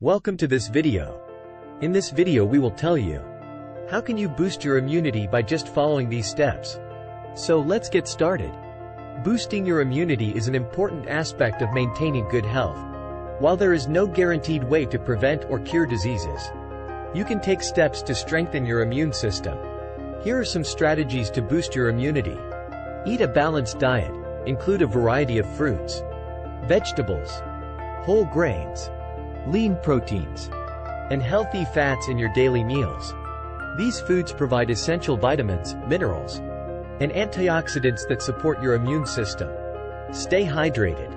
Welcome to this video. In this video we will tell you how can you boost your immunity by just following these steps. So let's get started. Boosting your immunity is an important aspect of maintaining good health. While there is no guaranteed way to prevent or cure diseases, you can take steps to strengthen your immune system. Here are some strategies to boost your immunity. Eat a balanced diet. Include a variety of fruits, vegetables, whole grains, lean proteins, and healthy fats in your daily meals. These foods provide essential vitamins, minerals, and antioxidants that support your immune system. Stay hydrated.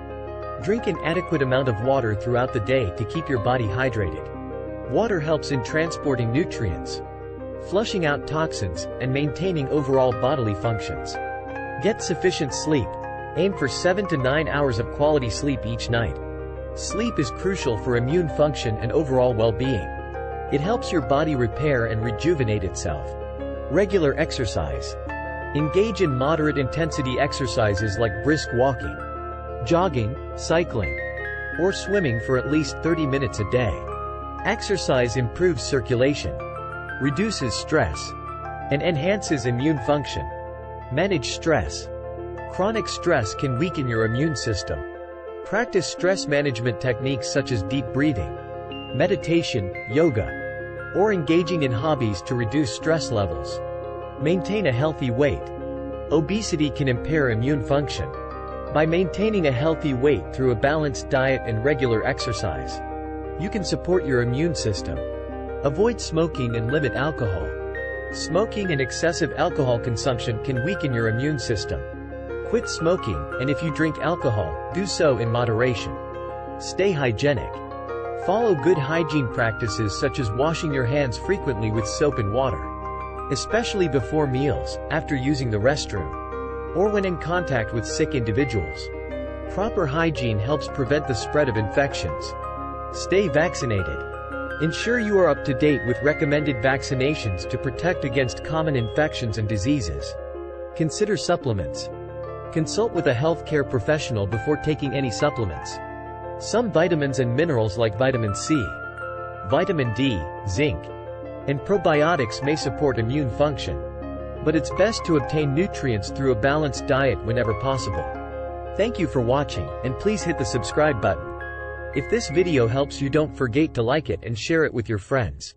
Drink an adequate amount of water throughout the day to keep your body hydrated. Water helps in transporting nutrients, flushing out toxins, and maintaining overall bodily functions. Get sufficient sleep. Aim for 7 to 9 hours of quality sleep each night. Sleep is crucial for immune function and overall well-being. It helps your body repair and rejuvenate itself. Regular exercise. Engage in moderate intensity exercises like brisk walking, jogging, cycling, or swimming for at least 30 minutes a day. Exercise improves circulation, reduces stress, and enhances immune function. Manage stress. Chronic stress can weaken your immune system. Practice stress management techniques such as deep breathing, meditation, yoga, or engaging in hobbies to reduce stress levels. Maintain a healthy weight. Obesity can impair immune function. By maintaining a healthy weight through a balanced diet and regular exercise, you can support your immune system. Avoid smoking and limit alcohol. Smoking and excessive alcohol consumption can weaken your immune system. Quit smoking, and if you drink alcohol, do so in moderation. Stay hygienic. Follow good hygiene practices such as washing your hands frequently with soap and water. Especially before meals, after using the restroom, or when in contact with sick individuals. Proper hygiene helps prevent the spread of infections. Stay vaccinated. Ensure you are up to date with recommended vaccinations to protect against common infections and diseases. Consider supplements. Consult with a healthcare professional before taking any supplements. Some vitamins and minerals like vitamin C, vitamin D, zinc, and probiotics may support immune function. But it's best to obtain nutrients through a balanced diet whenever possible. Thank you for watching, and please hit the subscribe button. If this video helps you don't forget to like it and share it with your friends.